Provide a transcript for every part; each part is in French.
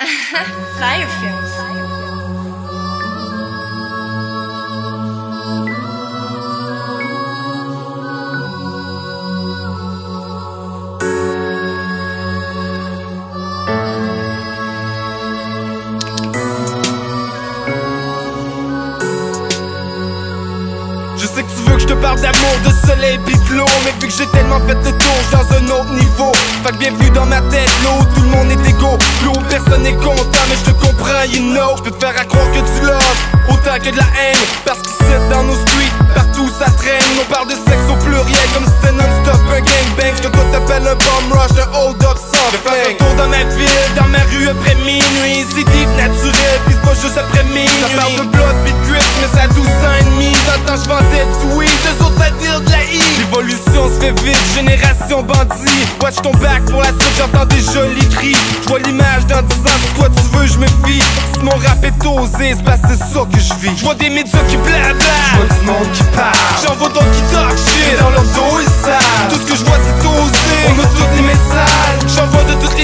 啊哈哈，来一瓶。Parle d'amour, de soleil l'eau. Mais vu que j'ai tellement fait le tour, dans un autre niveau. Fait que bienvenue dans ma tête, l'eau, tout le monde est égaux. L'eau, personne n'est content, mais je te comprends, you know. Je peux te faire à croire que tu l'as, autant que de la haine. Parce qu'ici dans nos streets, partout ça traîne. On parle de sexe au pluriel, comme si c'était non-stop un gangbang. Ce que toi t'appelles un bomb rush, un hold-up sans faire un tour dans ma ville, dans ma rue après minuit. C'est deep naturel, c'est pas juste après minuit et temps j'vendais du weed, deux autres à dire de la I. L'évolution se fait vite, génération bandit. Watch ton back pour la suite, j'entends des jolis cris. J'vois l'image dans 10 ans, si toi tu veux je me fie. Si mon rap est osé, c'est parce que c'est ça que je vis. J'vois des médias qui blabla. J'vois du monde qui parle. J'en vois d'autres qui talk shit. Dans leur dos ils savent. Tout ce que j'vois c'est osé. On a tous les messages. J'en vois de toutes les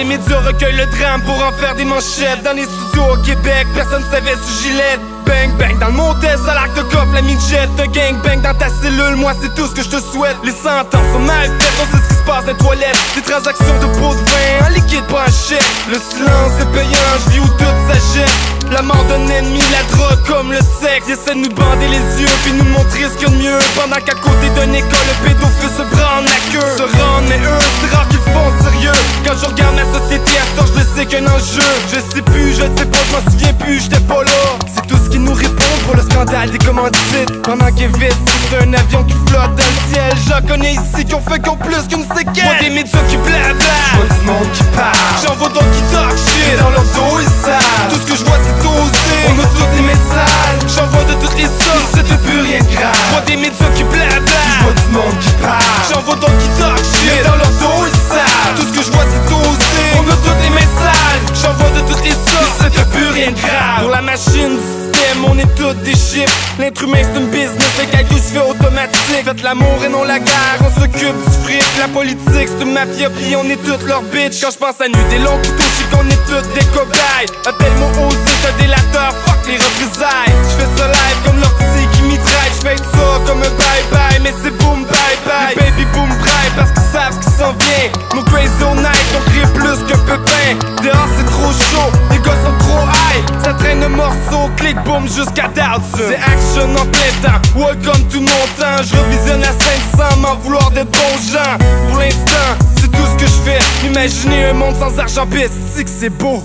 les médias recueillent le drame pour en faire des manchettes. Dans les studios au Québec, personne savait ce gilet Bang bang dans le motel, ça l'arc de coffre, la midget. De gang bang dans ta cellule, moi c'est tout ce que je te souhaite. Les sentences sont mal faites, on sait ce qui se passe dans les toilettes. Des transactions de pots de vin, en liquide pas en chèque. Le silence est payant, je vis où tout s'achète. La mort d'un ennemi, la drogue comme le sexe. Ils essaient de nous bander les yeux, puis nous montrer ce qu'il y a de mieux. Pendant qu'à côté d'une école, le pédophile se prend la queue. Se rendre, mais eux, c'est scandale des commandites. Pendant qu'Evite, c'est un avion qui flotte dans le ciel. J'en connais ici qui ont fait qu'on plus qu'une séquelle. Moi des médias qui blabla J'vois du monde qui parle. J'en vois d'autres qui talk shit. Dans leur dos ils savent. Tout ce que je vois c'est osé On a tous les messages. J'en vois de toutes les sortes. C'était plus rien de grave. J'vois des médias qui blabla J'vois du monde qui parle. J'en vois d'autres qui talk shit. Dans leur dos ils savent. Tout ce que je vois c'est osé On a tous les messages. J'en vois de toutes les sortes. C'était plus rien de grave machine système on est tous des chiffres L'être humain c'est une business Le calcul se fait automatique Faites l'amour et non la guerre On s'occupe du fric. La politique c'est une mafia Puis on est toutes leurs bitches. Quand je pense à nu des longs couteaux Je qu'on est toutes des cobayes. Appelle-moi osé t'as délateur Fuck les représailles morceau Click boom jusqu'à Dawson C'est action en plein temps. Welcome to mon temps. Je revisionne la scène sans m'en vouloir d'être bon gens Pour l'instant c'est tout ce que je fais. Imaginez un monde sans argent pis c'est que c'est beau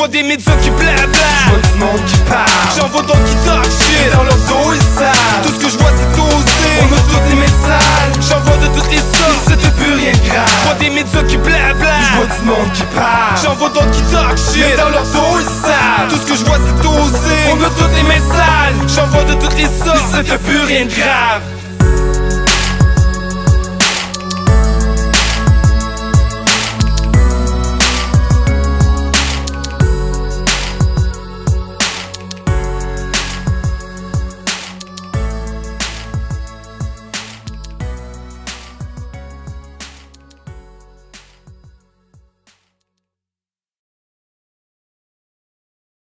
J'vois des médias qui blabla. J'vois du monde qui parle. J'en vois d'autres qui talk shit Dans leur dos ils savent. Tout ce que j'vois c'est osé. On a tous les messages. J'en vois de toutes les sortes. C'était plus rien de grave. J'vois des médias qui blabla. J'vois du monde qui parle. J'en vois d'autres qui talk shit Dans leur dos ils savent. Tout ce que j'vois c'est osé. On a tous les messages. J'en vois de toutes les sortes. C'était plus rien de grave